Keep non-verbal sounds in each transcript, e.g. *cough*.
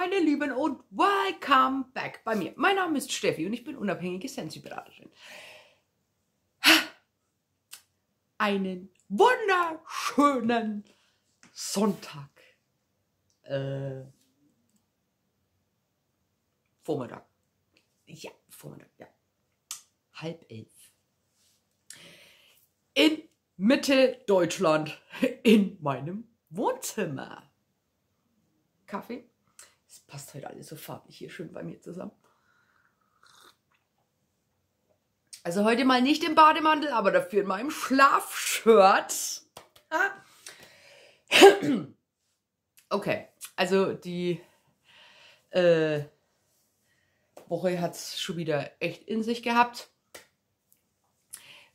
meine Lieben, und welcome back bei mir. Mein Name ist Steffi und ich bin unabhängige Sensi-Beraterin. Einen wunderschönen Sonntag. Äh, Vormittag. Ja, Vormittag, ja. Halb elf. In Mitte Deutschland, in meinem Wohnzimmer. Kaffee. Passt heute alles so farblich hier schön bei mir zusammen. Also heute mal nicht im Bademantel, aber dafür in meinem Schlafshirt. Okay, also die äh, Woche hat es schon wieder echt in sich gehabt.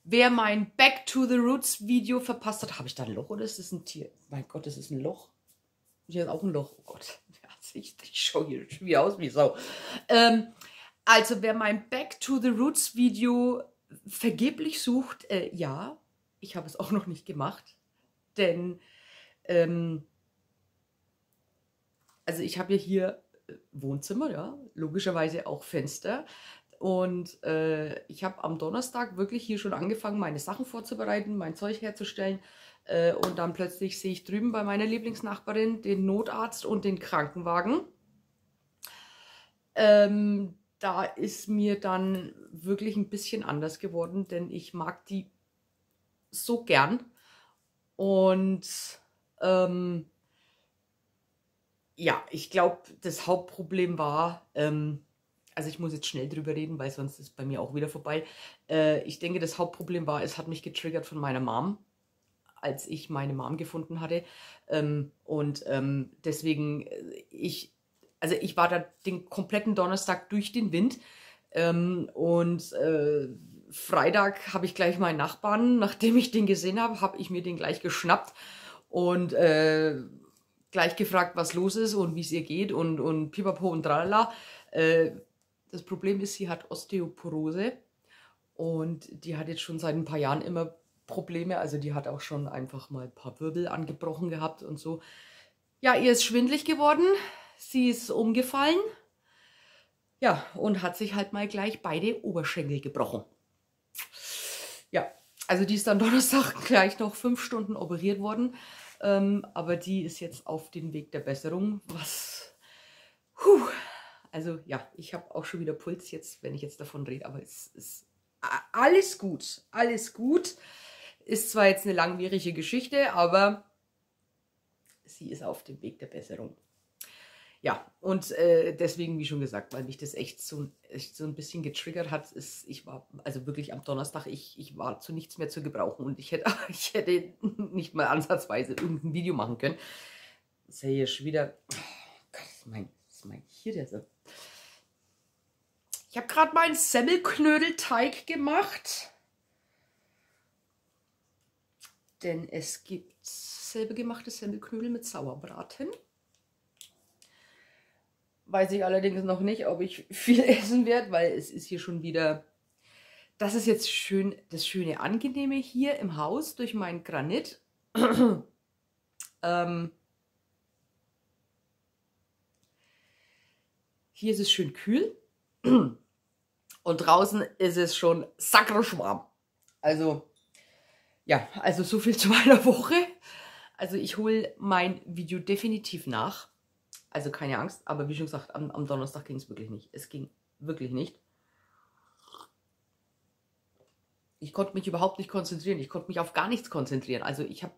Wer mein Back to the Roots Video verpasst hat, habe ich da ein Loch oder ist das ein Tier? Mein Gott, das ist ein Loch. Hier ist auch ein Loch. Oh Gott, ich, ich schaue hier wieder aus wie Sau. Ähm, also wer mein Back to the Roots Video vergeblich sucht, äh, ja, ich habe es auch noch nicht gemacht. Denn, ähm, also ich habe ja hier äh, Wohnzimmer, ja, logischerweise auch Fenster. Und äh, ich habe am Donnerstag wirklich hier schon angefangen, meine Sachen vorzubereiten, mein Zeug herzustellen. Äh, und dann plötzlich sehe ich drüben bei meiner Lieblingsnachbarin den Notarzt und den Krankenwagen. Ähm, da ist mir dann wirklich ein bisschen anders geworden, denn ich mag die so gern. Und ähm, ja, ich glaube, das Hauptproblem war, ähm, also ich muss jetzt schnell drüber reden, weil sonst ist bei mir auch wieder vorbei. Äh, ich denke, das Hauptproblem war, es hat mich getriggert von meiner Mom, als ich meine Mom gefunden hatte. Ähm, und ähm, deswegen, äh, ich, also ich war da den kompletten Donnerstag durch den Wind. Ähm, und äh, Freitag habe ich gleich meinen Nachbarn, nachdem ich den gesehen habe, habe ich mir den gleich geschnappt und äh, gleich gefragt, was los ist und wie es ihr geht und, und pipapo und tralala. Äh, das Problem ist, sie hat Osteoporose und die hat jetzt schon seit ein paar Jahren immer Probleme. Also die hat auch schon einfach mal ein paar Wirbel angebrochen gehabt und so. Ja, ihr ist schwindlig geworden. Sie ist umgefallen. Ja, und hat sich halt mal gleich beide Oberschenkel gebrochen. Ja, also die ist dann *laughs* Donnerstag gleich noch fünf Stunden operiert worden. Ähm, aber die ist jetzt auf dem Weg der Besserung, was... Puh, also ja, ich habe auch schon wieder Puls jetzt, wenn ich jetzt davon rede, aber es ist alles gut, alles gut. Ist zwar jetzt eine langwierige Geschichte, aber sie ist auf dem Weg der Besserung. Ja, und äh, deswegen, wie schon gesagt, weil mich das echt so, echt so ein bisschen getriggert hat, ist, ich war, also wirklich am Donnerstag, ich, ich war zu nichts mehr zu gebrauchen und ich hätte, *laughs* ich hätte nicht mal ansatzweise irgendein Video machen können. Das ist ja schon wieder, oh Gott, ist mein, ist mein hier der so ich habe gerade meinen Semmelknödelteig gemacht. Denn es gibt selber gemachte Semmelknödel mit Sauerbraten. Weiß ich allerdings noch nicht, ob ich *laughs* viel essen werde, weil es ist hier schon wieder... Das ist jetzt schön, das schöne Angenehme hier im Haus durch meinen Granit. *clears throat* ähm, hier ist es schön kühl. *clears throat* Und draußen ist es schon sakroschwarm. Also, ja, also so viel *laughs* zu meiner Woche. Also ich hole mein Video definitiv nach. Also keine Angst, aber wie schon gesagt, am, am Donnerstag ging es wirklich nicht. Es ging wirklich nicht. Ich konnte mich überhaupt nicht konzentrieren. Ich konnte mich auf gar nichts konzentrieren. Also ich habe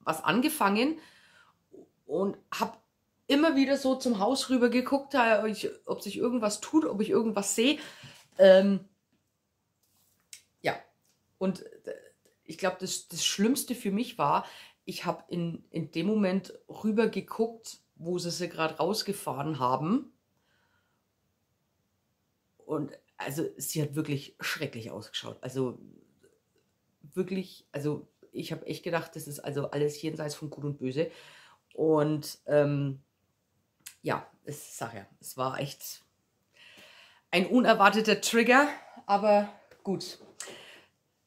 was angefangen und habe immer wieder so zum Haus rüber geguckt, ob sich irgendwas tut, ob ich irgendwas sehe. Ähm, ja, und äh, ich glaube, das, das Schlimmste für mich war, ich habe in, in dem Moment rüber geguckt, wo sie sie gerade rausgefahren haben. Und also sie hat wirklich schrecklich ausgeschaut. Also wirklich, also ich habe echt gedacht, das ist also alles jenseits von Gut und Böse. Und ähm, ja, es sag ja, es war echt ein unerwarteter Trigger, aber gut,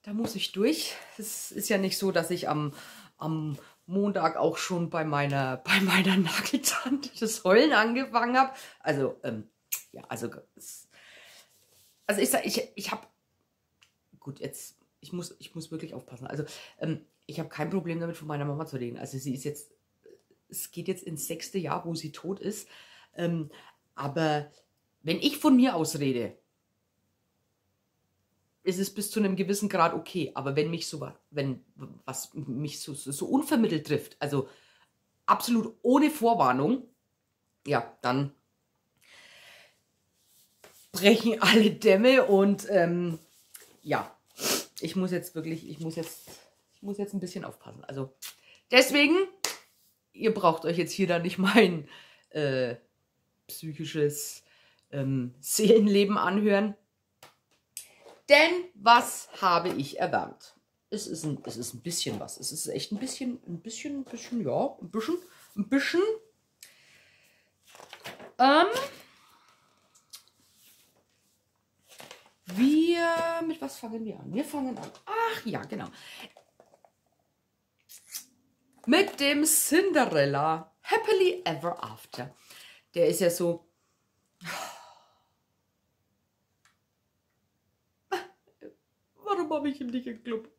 da muss ich durch. Es ist ja nicht so, dass ich am, am Montag auch schon bei meiner, *laughs* bei meiner Nageltante das Heulen angefangen habe. Also, ähm, ja, also, also ich sag, ich, ich habe, gut, jetzt, ich muss, ich muss wirklich aufpassen. Also, ähm, ich habe kein Problem damit, von meiner Mama zu reden. Also, sie ist jetzt, es geht jetzt ins sechste Jahr, wo sie tot ist. Ähm, aber wenn ich von mir aus rede, ist es bis zu einem gewissen Grad okay. Aber wenn mich so wenn was mich so, so unvermittelt trifft, also absolut ohne Vorwarnung, ja, dann brechen *laughs* alle Dämme und ähm, ja, ich muss jetzt wirklich, ich muss jetzt, ich muss jetzt ein bisschen aufpassen. Also deswegen, ihr braucht euch jetzt hier dann nicht mein äh, psychisches ähm, Seelenleben anhören. Denn was habe ich erwärmt? Es ist, ein, es ist ein bisschen was. Es ist echt ein bisschen, ein bisschen, ein bisschen, ja, ein bisschen, ein bisschen. Ähm, wir, mit was fangen wir an? Wir fangen an. Ach ja, genau. Mit dem Cinderella Happily Ever After. Der ist ja so Warum habe ich ihm nicht geklappt?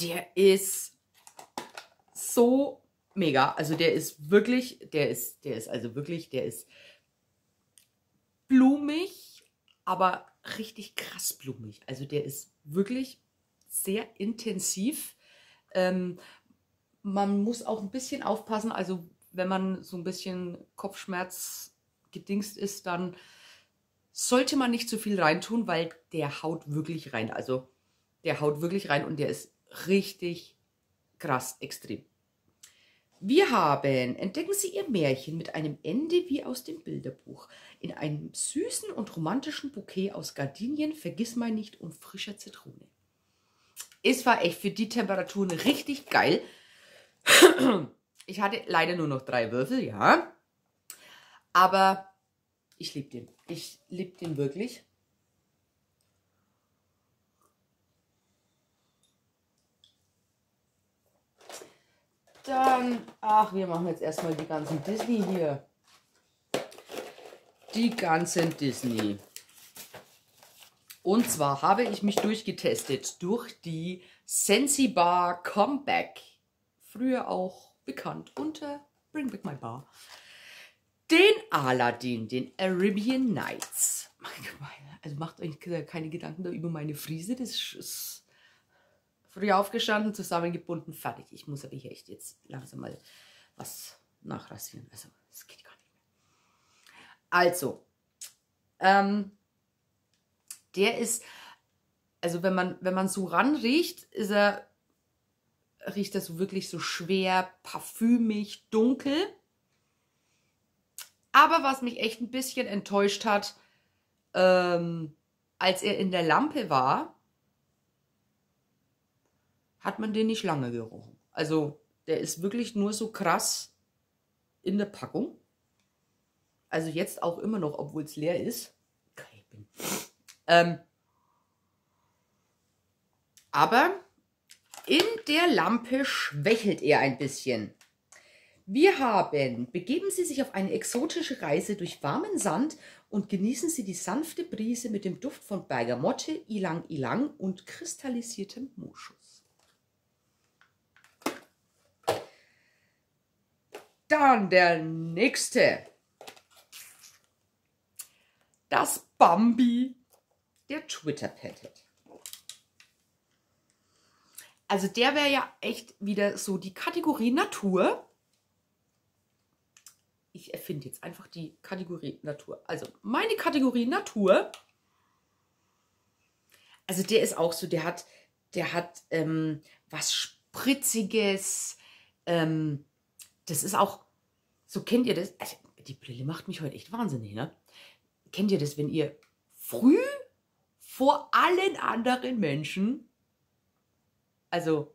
Der ist so mega. Also der ist wirklich, der ist, der ist also wirklich, der ist blumig, aber richtig krass blumig. Also der ist wirklich sehr intensiv. Ähm, man muss auch ein bisschen aufpassen. Also wenn man so ein bisschen Kopfschmerz gedingst ist, dann sollte man nicht zu viel reintun, weil der haut wirklich rein. Also der haut wirklich rein und der ist richtig krass extrem. Wir haben, entdecken Sie Ihr Märchen mit einem Ende wie aus dem Bilderbuch. In einem süßen und romantischen Bouquet aus Gardinien, Vergissmeinnicht und frischer Zitrone. Es war echt für die Temperaturen richtig geil. Ich hatte leider nur noch drei Würfel, ja. Aber ich liebe den. Ich liebe den wirklich. Dann, ach, wir machen jetzt erstmal die ganzen Disney hier. Die ganzen Disney. Und zwar habe ich mich durchgetestet durch die Sensi Bar Comeback. Früher auch bekannt unter Bring Back My Bar den Aladdin, den Arabian Nights. Also macht euch keine Gedanken da über meine Friese. Das ist früh aufgestanden, zusammengebunden, fertig. Ich muss aber hier echt jetzt langsam mal was nachrasieren. Also, das geht gar nicht mehr. Also, ähm, der ist, also wenn man, wenn man so ranriecht, ist er, riecht er so wirklich so schwer, parfümig, dunkel. Aber was mich echt ein bisschen enttäuscht hat, ähm, als er in der Lampe war, hat man den nicht lange gerochen. Also der ist wirklich nur so krass in der Packung. Also jetzt auch immer noch, obwohl es leer ist. Ähm, aber in der Lampe schwächelt er ein bisschen. Wir haben, begeben Sie sich auf eine exotische Reise durch warmen Sand und genießen Sie die sanfte Brise mit dem Duft von Bergamotte, Ilang Ilang und kristallisiertem Moschus. Dann der nächste. Das Bambi der Twitter Petted. Also der wäre ja echt wieder so die Kategorie Natur ich erfinde jetzt einfach die Kategorie Natur. Also meine Kategorie Natur. Also der ist auch so, der hat, der hat ähm, was Spritziges. Ähm, das ist auch, so kennt ihr das? Also, die Brille macht mich heute echt wahnsinnig, ne? Kennt ihr das, wenn ihr früh vor allen anderen Menschen, also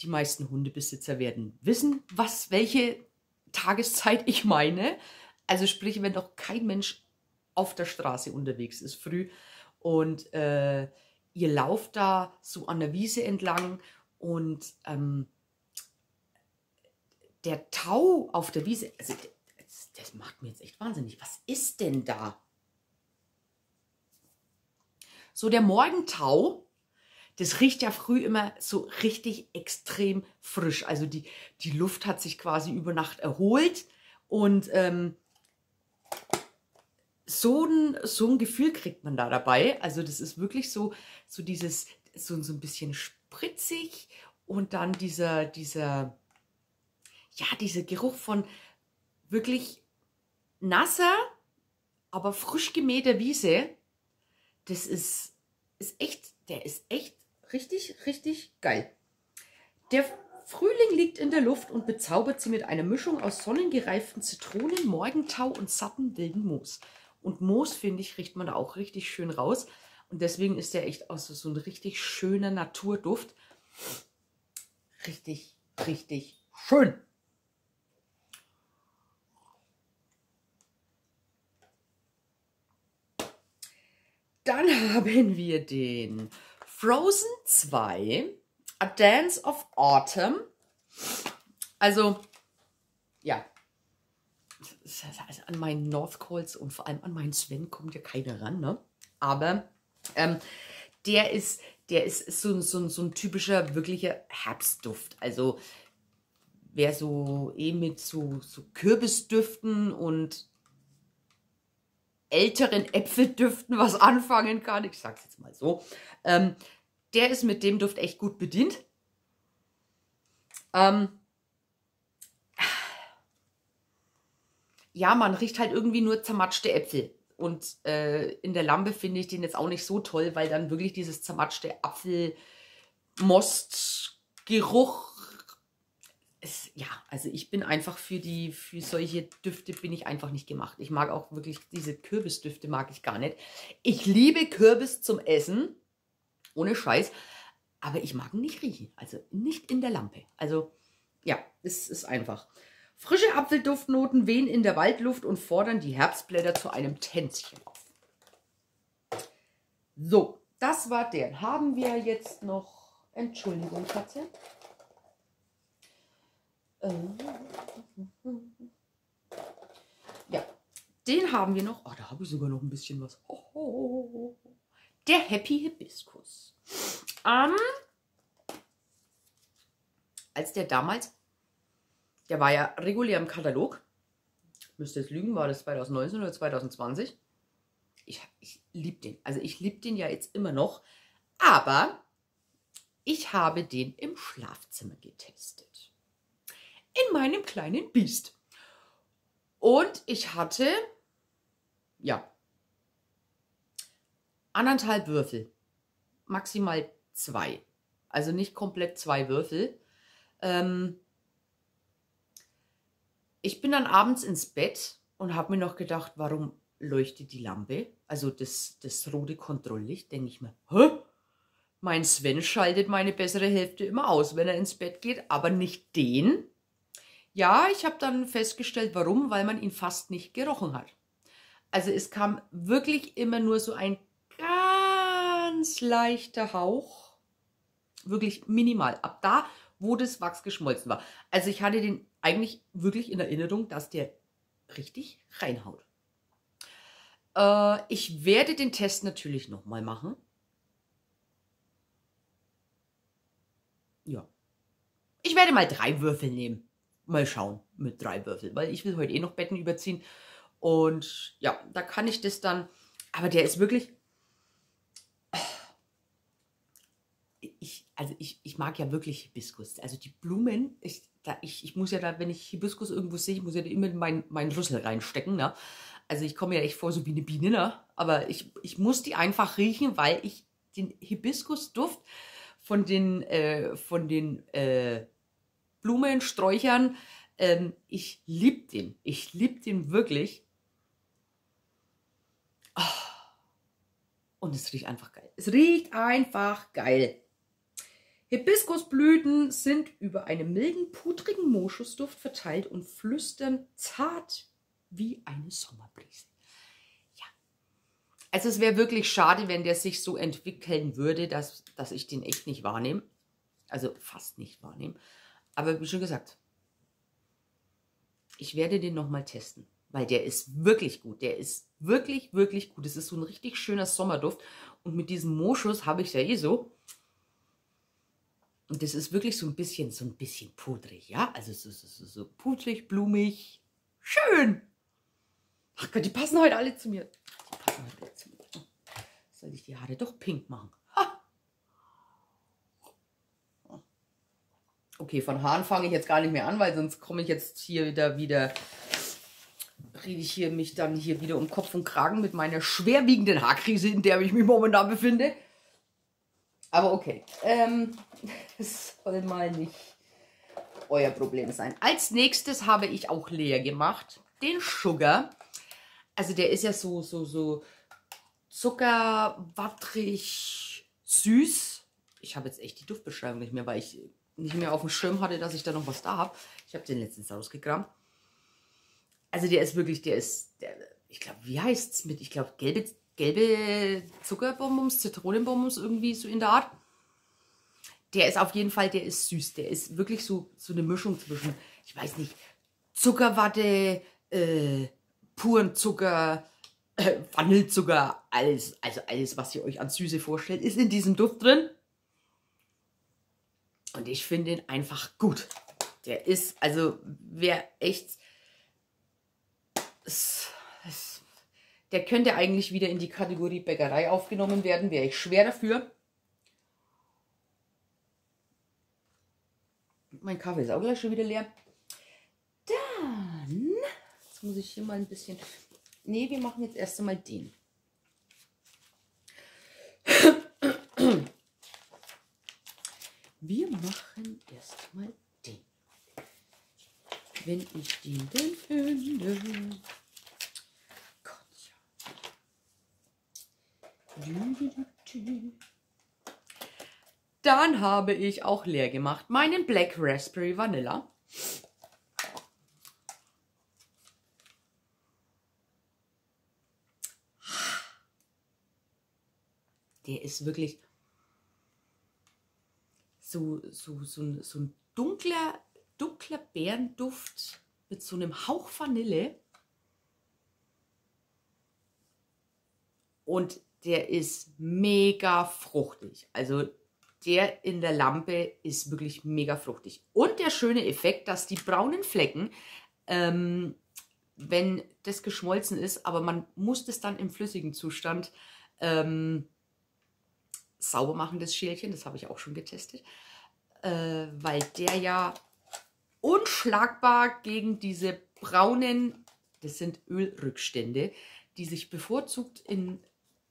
die meisten Hundebesitzer werden wissen, was, welche Tageszeit ich meine. Also sprich, wenn doch kein Mensch auf der Straße unterwegs ist früh und äh, ihr lauft da so an der Wiese entlang und ähm, der Tau auf der Wiese, also das, das macht mir jetzt echt wahnsinnig. Was ist denn da? So der Morgentau, das riecht ja früh immer so richtig extrem frisch. Also die, die Luft hat sich quasi über Nacht erholt und ähm, so ein, so ein Gefühl kriegt man da dabei. Also das ist wirklich so, so dieses, so, so ein bisschen spritzig und dann dieser, dieser, ja, dieser Geruch von wirklich nasser, aber frisch gemähter Wiese. Das ist, ist echt, der ist echt richtig, richtig geil. Der Frühling liegt in der Luft und bezaubert sie mit einer Mischung aus sonnengereiften Zitronen, Morgentau und satten wilden Moos. Und Moos, finde ich, riecht man auch richtig schön raus. Und deswegen ist der echt auch so, so ein richtig schöner Naturduft. Richtig, richtig schön. Dann *laughs* haben wir den Frozen 2, A Dance of Autumn. Also, ja. An meinen North Calls und vor allem an meinen Sven kommt ja keiner ran, ne? Aber ähm, der ist, der ist so, so, so ein typischer, wirklicher Herbstduft. Also, wer so eh mit so, so Kürbisdüften und älteren Äpfeldüften was anfangen kann, ich sag's jetzt mal so, ähm, der ist mit dem Duft echt gut bedient. Ähm, ja, man riecht halt irgendwie nur zermatschte Äpfel. Und äh, in der Lampe finde ich den jetzt auch nicht so toll, weil dann wirklich dieses zermatschte Apfelmostgeruch es, ja, also ich bin einfach für die, für solche Düfte bin ich einfach nicht gemacht. Ich mag auch wirklich diese Kürbisdüfte mag ich gar nicht. Ich liebe Kürbis zum Essen, ohne Scheiß, aber ich mag ihn nicht riechen, also nicht in der Lampe. Also ja, es ist einfach. Frische Apfelduftnoten wehen in der Waldluft und fordern die Herbstblätter zu einem Tänzchen auf. So, das war der. Haben wir jetzt noch, Entschuldigung, Schatze. Äh. Ja, den haben wir noch. Oh, da habe ich sogar noch ein bisschen was. Oh, der Happy Hibiskus. Ähm, als der damals, der war ja regulär im Katalog. Müsste es lügen, war das 2019 oder 2020? Ich, ich liebe den. Also ich liebe den ja jetzt immer noch. Aber ich habe den im Schlafzimmer getestet in meinem kleinen Biest. Und ich hatte, ja, anderthalb Würfel. Maximal zwei. Also nicht komplett zwei Würfel. Ähm, ich bin dann abends ins Bett und habe mir noch gedacht, warum leuchtet die Lampe? Also das, das rote Kontrolllicht, denke ich mir, hä? Mein Sven schaltet meine bessere Hälfte immer aus, wenn er ins Bett geht, aber nicht den. Ja, ich habe dann festgestellt, warum, weil man ihn fast nicht gerochen hat. Also es kam wirklich immer nur so ein ganz leichter Hauch, wirklich minimal, ab da, wo das Wachs geschmolzen war. Also ich hatte den eigentlich wirklich in Erinnerung, dass der richtig reinhaut. Äh, ich werde den Test natürlich nochmal machen. Ja. Ich werde mal drei Würfel nehmen mal schauen mit drei Würfeln, weil ich will heute eh noch Betten überziehen. Und ja, da kann ich das dann, aber der ist wirklich, ich, also ich, ich mag ja wirklich Hibiskus. Also die Blumen, ich, da, ich, ich muss ja da, wenn ich Hibiskus irgendwo sehe, ich muss ja immer meinen mein Rüssel reinstecken. Ne? Also ich komme ja echt vor so wie eine Biene, ne? aber ich, ich muss die einfach riechen, weil ich den Hibiskusduft von den, äh, von den äh, Blumen, Sträuchern. Ähm, ich liebe den. Ich liebe den wirklich. Oh. Und es riecht einfach geil. Es riecht einfach geil. Hibiskusblüten sind über einen milden, pudrigen Moschusduft verteilt und flüstern zart wie eine Sommerbrise. Ja, Also es wäre wirklich schade, wenn der sich so entwickeln würde, dass, dass ich den echt nicht wahrnehme. Also fast nicht wahrnehme. Aber wie schon gesagt, ich werde den nochmal testen. Weil der ist wirklich gut. Der ist wirklich, wirklich gut. Es ist so ein richtig schöner Sommerduft. Und mit diesem Moschus habe ich ja eh so. Und das ist wirklich so ein bisschen, so ein bisschen pudrig, ja? Also so, so, so, so pudrig, blumig. Schön! Ach Gott, die passen heute alle zu mir. Die passen heute alle zu mir. Soll ich die Haare doch pink machen? Okay, von Haaren fange ich jetzt gar nicht mehr an, weil sonst komme ich jetzt hier wieder, wieder, rede ich hier mich dann hier wieder um Kopf und Kragen mit meiner schwerwiegenden Haarkrise, in der ich mich momentan befinde. Aber okay, ähm, *laughs* das soll mal nicht euer Problem sein. Als nächstes habe ich auch leer gemacht, den Sugar. Also der ist ja so, so, so zuckerwattrig süß. Ich habe jetzt echt die Duftbeschreibung nicht mehr, weil ich nicht mehr auf dem Schirm hatte, dass ich da noch was da habe. Ich habe den letztens rausgekramt. Also der ist wirklich, der ist, der, ich glaube, wie heißt es mit, ich glaube, gelbe, gelbe Zuckerbonbons, Zitronenbonbons, irgendwie so in der Art. Der ist auf jeden Fall, der ist süß. Der ist wirklich so, so eine Mischung zwischen, ich weiß nicht, Zuckerwatte, äh, puren Zucker, äh, Vanillezucker, alles, also alles, was ihr euch an Süße vorstellt, ist in diesem Duft drin. Und ich finde ihn einfach gut. Der ist, also wer echt, der könnte eigentlich wieder in die Kategorie Bäckerei aufgenommen werden, wäre ich schwer dafür. Mein Kaffee ist auch gleich schon wieder leer. Dann, jetzt muss ich hier mal ein bisschen Nee, wir machen jetzt erst einmal den. Wir machen erstmal den. Wenn ich den denn finde. Dann habe ich auch leer gemacht meinen Black Raspberry Vanilla. der ist wirklich so, so, so, so ein dunkler, dunkler Bärenduft mit so einem Hauch Vanille. Und der ist mega fruchtig. Also der in der Lampe ist wirklich mega fruchtig. Und der schöne Effekt, dass die braunen Flecken, ähm, wenn das geschmolzen ist, aber man muss das dann im flüssigen Zustand ähm, sauber machen, das Schälchen. Das habe ich auch schon getestet. Äh, weil der ja unschlagbar gegen diese braunen, das sind Ölrückstände, die sich bevorzugt in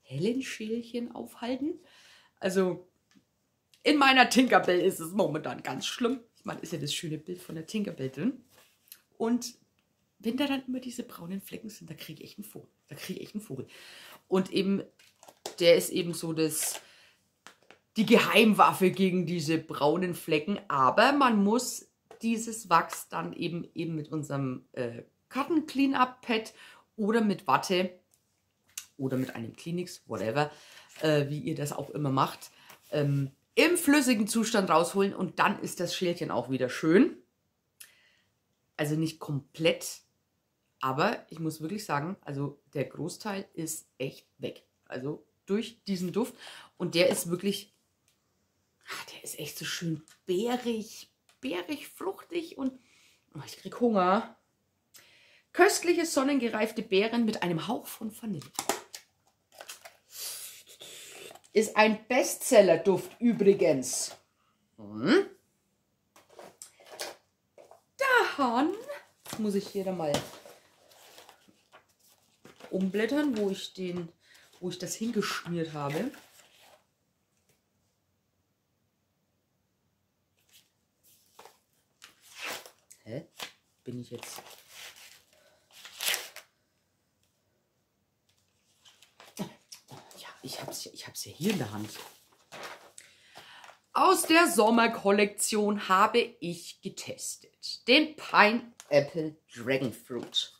hellen Schälchen aufhalten. Also in meiner Tinkerbell ist es momentan ganz schlimm. Ich meine, ist ja das schöne Bild von der Tinkerbell drin. Und wenn da dann immer diese braunen Flecken sind, da kriege ich einen Vogel. Da kriege ich echt einen Vogel. Und eben, der ist eben so das die Geheimwaffe gegen diese braunen Flecken. Aber man muss dieses Wachs dann eben, eben mit unserem äh, Cotton Cleanup Pad oder mit Watte oder mit einem Kleenex, whatever, äh, wie ihr das auch immer macht, ähm, im flüssigen Zustand rausholen und dann ist das Schälchen auch wieder schön. Also nicht komplett, aber ich muss wirklich sagen, also der Großteil ist echt weg. Also durch diesen Duft und der ist wirklich der ist echt so schön bärig, bärig, fruchtig und oh, ich krieg Hunger. Köstliche, sonnengereifte Beeren mit einem Hauch von Vanille. Ist ein Bestseller-Duft übrigens. Hm. Dann muss ich hier dann mal umblättern, wo ich den, wo ich das hingeschmiert habe. Hä? Bin ich jetzt... Ja, ich hab's, ich hab's ja hier in der Hand. Aus der Sommerkollektion habe ich getestet. Den Pineapple Dragon Fruit.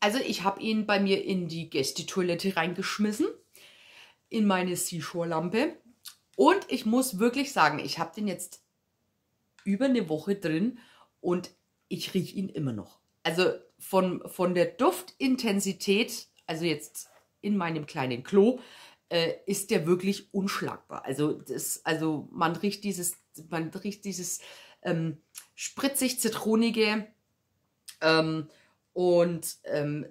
Also ich habe ihn bei mir in die Gästetoilette reingeschmissen, in meine Seashore-Lampe. Und ich muss wirklich sagen, ich habe den jetzt über eine Woche drin und ich rieche ihn immer noch. Also von, von der Duftintensität, also jetzt in meinem kleinen Klo, äh, ist der wirklich unschlagbar. Also, das, also man riecht dieses, man riecht dieses ähm, spritzig-zitronige ähm, und ähm,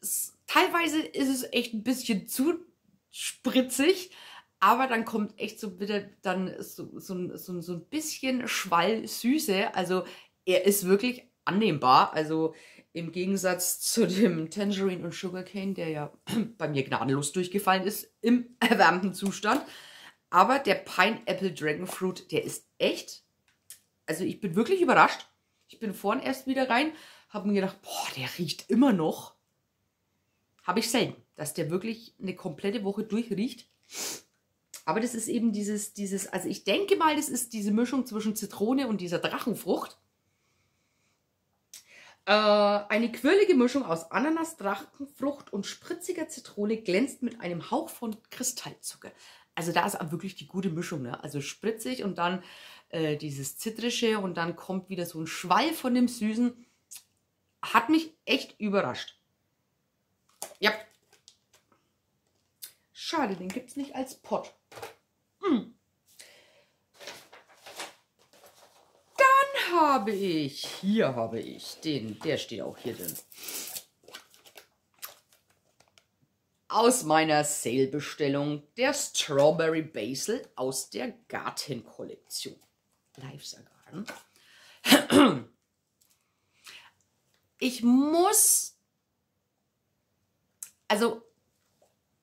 es, teilweise ist es echt ein bisschen zu spritzig, aber dann kommt echt so wieder dann so, so, so, so ein bisschen Schwall Süße. Also er ist wirklich annehmbar. Also im Gegensatz zu dem Tangerine und Sugarcane, der ja *clears throat* bei mir gnadenlos durchgefallen ist im *laughs* erwärmten Zustand. Aber der Pineapple Dragon Fruit, der ist echt. Also ich bin wirklich überrascht. Ich bin vorhin erst wieder rein, habe mir gedacht, boah, der riecht immer noch. Habe ich selten, dass der wirklich eine komplette Woche durchriecht. Aber das ist eben dieses, dieses, also ich denke mal, das ist diese Mischung zwischen Zitrone und dieser Drachenfrucht. Äh, eine quirlige Mischung aus Ananas, Drachenfrucht und spritziger Zitrone glänzt mit einem Hauch von Kristallzucker. Also da ist wirklich die gute Mischung. Ne? Also spritzig und dann äh, dieses Zitrische und dann kommt wieder so ein Schwall von dem Süßen. Hat mich echt überrascht. Ja. Schade, den gibt es nicht als Pot. Dann habe ich, hier habe ich den, der steht auch hier drin. Aus meiner Sale-Bestellung der Strawberry Basil aus der Gartenkollektion. Lives Garden. Ich muss, also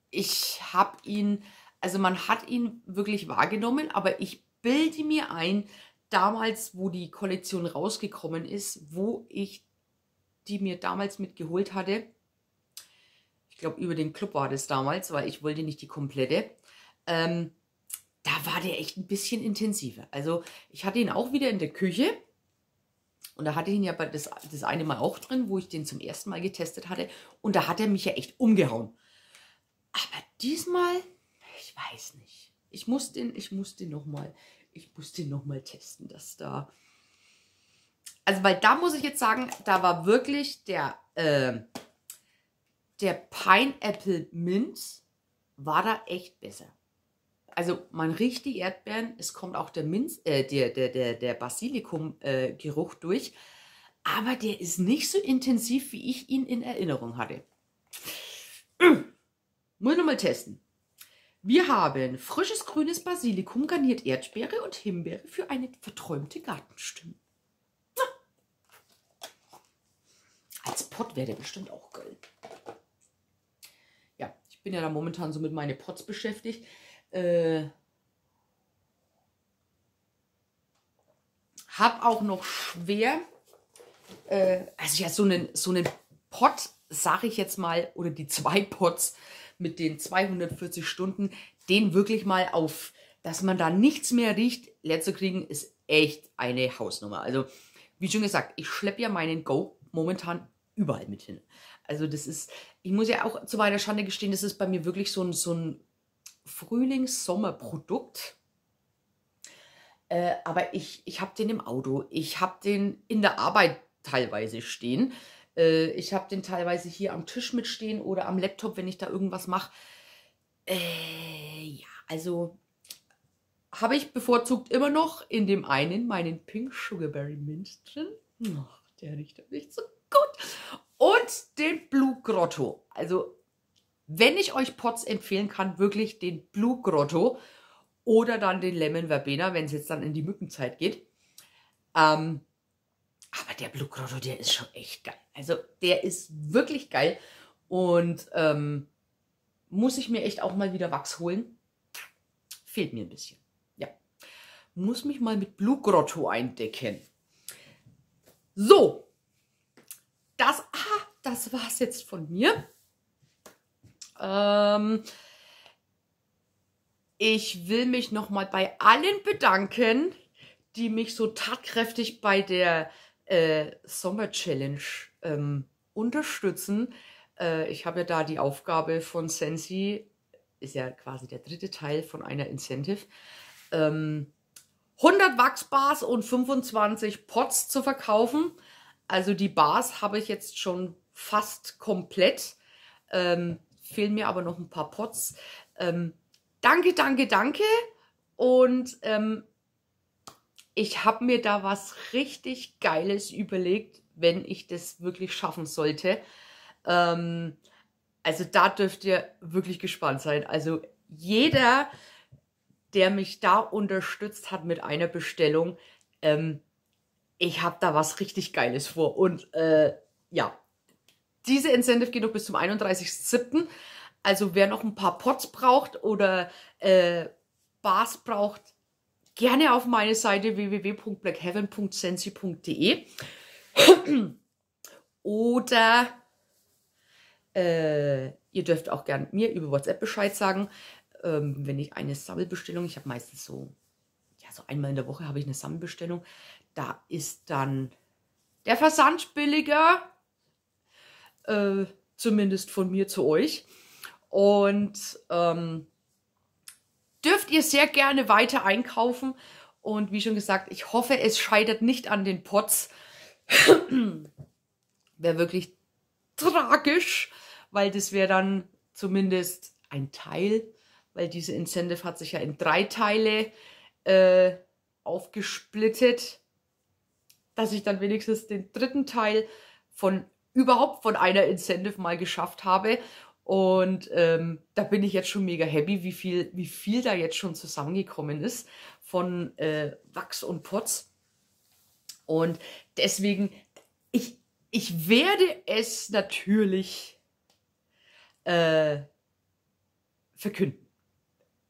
ich habe ihn, also man hat ihn wirklich wahrgenommen, aber ich bilde mir ein, damals, wo die Kollektion rausgekommen ist, wo ich die mir damals mitgeholt hatte, ich glaube über den Club war das damals, weil ich wollte nicht die komplette, ähm, da war der echt ein bisschen intensiver. Also ich hatte ihn auch wieder in der Küche. Und da hatte ich ihn ja das, das eine Mal auch drin, wo ich den zum ersten Mal getestet hatte. Und da hat er mich ja echt umgehauen. Aber diesmal, weiß nicht. Ich muss den, ich muss den nochmal, ich muss den nochmal testen, dass da. Also, weil da muss ich jetzt sagen, da war wirklich der, äh, der Pineapple Mint war da echt besser also man riecht die Erdbeeren, es kommt auch der Minz, äh, der, der, der, der Basilikum-Geruch äh, durch, aber der ist nicht so intensiv, wie ich ihn in Erinnerung hatte. *clears throat* Muss ich nochmal testen. Wir haben frisches grünes Basilikum, garniert Erdbeere und Himbeere für eine verträumte Gartenstimme. Als Pott wäre der bestimmt auch geil. Ja, ich bin ja da momentan so mit meinen Pots beschäftigt. Äh, hab auch noch schwer, äh, also ja, so einen, so einen Pot, sage ich jetzt mal, oder die zwei Pots mit den 240 Stunden, den wirklich mal auf, dass man da nichts mehr riecht, leer zu kriegen, ist echt eine Hausnummer. Also, wie schon gesagt, ich schleppe ja meinen Go momentan überall mit hin. Also das ist, ich muss ja auch zu meiner Schande gestehen, das ist bei mir wirklich so ein, so ein Frühlings-Sommer-Produkt. Äh, aber ich, ich habe den im Auto. Ich habe den in der Arbeit teilweise stehen. Äh, ich habe den teilweise hier am Tisch mitstehen oder am Laptop, wenn ich da irgendwas mache. Äh, ja, also habe ich bevorzugt immer noch in dem einen meinen Pink Sugarberry Mint drin. Ach, der riecht nicht so gut. Und den Blue Grotto. Also wenn ich euch Pots empfehlen kann, wirklich den Blue Grotto oder dann den Lemon Verbena, wenn es jetzt dann in die Mückenzeit geht. Ähm, aber der Blue Grotto, der ist schon echt geil. Also der ist wirklich geil und ähm, muss ich mir echt auch mal wieder Wachs holen. Fehlt mir ein bisschen. Ja. Muss mich mal mit Blue Grotto eindecken. So. Das, ah, das war's jetzt von mir. Ähm, ich will mich nochmal bei allen bedanken, die mich so tatkräftig bei der äh, Sommer Challenge ähm, unterstützen. Äh, ich habe ja da die Aufgabe von Sensi, ist ja quasi der dritte Teil von einer Incentive, ähm, 100 Wachsbars und 25 Pots zu verkaufen. Also die Bars habe ich jetzt schon fast komplett. Ähm, fehlen mir aber noch ein paar Pots. Ähm, danke, danke, danke. Und ähm, ich habe mir da was richtig Geiles überlegt, wenn ich das wirklich schaffen sollte. Ähm, also da dürft ihr wirklich gespannt sein. Also jeder, der mich da unterstützt hat mit einer Bestellung, ähm, ich habe da was richtig Geiles vor. Und äh, ja, diese Incentive geht noch bis zum 31.07. Also wer noch ein paar Pots braucht oder äh, Bars braucht, gerne auf meine Seite www.blackheaven.sensi.de oder äh, ihr dürft auch gerne mir über WhatsApp Bescheid sagen, ähm, wenn ich eine Sammelbestellung, ich habe meistens so, ja, so einmal in der Woche habe ich eine Sammelbestellung, da ist dann der Versand billiger, äh, zumindest von mir zu euch. Und ähm, dürft ihr sehr gerne weiter einkaufen. Und wie schon gesagt, ich hoffe, es scheitert nicht an den Pots. *clears throat* wäre wirklich tragisch, weil das wäre dann zumindest ein Teil, weil diese Incentive hat sich ja in drei Teile äh, aufgesplittet, dass ich dann wenigstens den dritten Teil von überhaupt von einer Incentive mal geschafft habe. Und ähm, da bin ich jetzt schon mega happy, wie viel, wie viel da jetzt schon zusammengekommen ist von äh, Wachs und Pots. Und deswegen, ich, ich werde es natürlich äh, verkünden,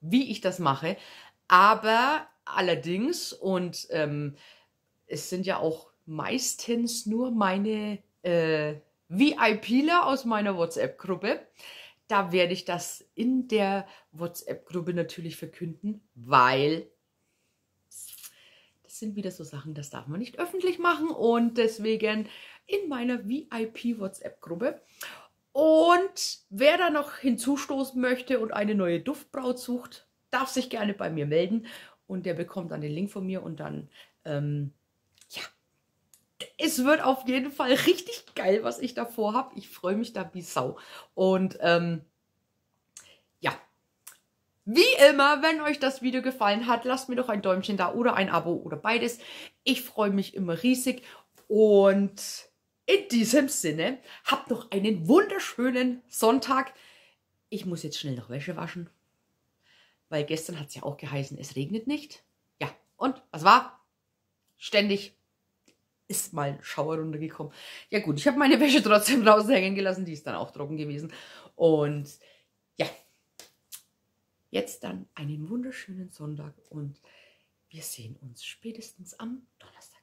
wie ich das mache. Aber allerdings, und ähm, es sind ja auch meistens nur meine äh, VIPler aus meiner WhatsApp-Gruppe. Da werde ich das in der WhatsApp-Gruppe natürlich verkünden, weil das sind wieder so Sachen, das darf man nicht öffentlich machen und deswegen in meiner VIP-WhatsApp-Gruppe. Und wer da noch hinzustoßen möchte und eine neue Duftbraut sucht, darf sich gerne bei mir melden und der bekommt dann den Link von mir und dann ähm, es wird auf jeden Fall richtig geil, was ich davor habe. Ich freue mich da wie Sau. Und ähm, ja, wie immer, wenn euch das Video gefallen hat, lasst mir doch ein Däumchen da oder ein Abo oder beides. Ich freue mich immer riesig. Und in diesem Sinne, habt noch einen wunderschönen Sonntag. Ich muss jetzt schnell noch Wäsche waschen, weil gestern hat es ja auch geheißen, es regnet nicht. Ja, und was war? Ständig ist mal ein Schauer runtergekommen. Ja gut, ich habe meine Wäsche *laughs* trotzdem draußen hängen gelassen, die ist dann auch trocken gewesen. Und ja, jetzt dann einen wunderschönen Sonntag und wir sehen uns spätestens am Donnerstag.